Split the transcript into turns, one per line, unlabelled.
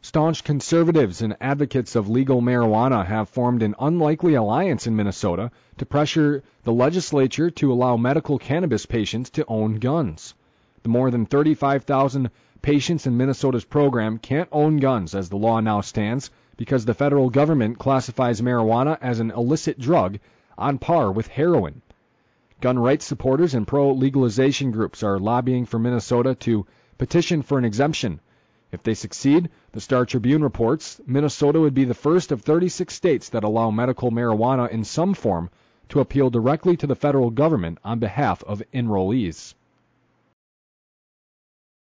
Staunch conservatives and advocates of legal marijuana have formed an unlikely alliance in Minnesota to pressure the legislature to allow medical cannabis patients to own guns. The more than 35,000 patients in Minnesota's program can't own guns as the law now stands because the federal government classifies marijuana as an illicit drug on par with heroin. Gun rights supporters and pro legalization groups are lobbying for Minnesota to petition for an exemption if they succeed, the Star Tribune reports, Minnesota would be the first of 36 states that allow medical marijuana in some form to appeal directly to the federal government on behalf of enrollees.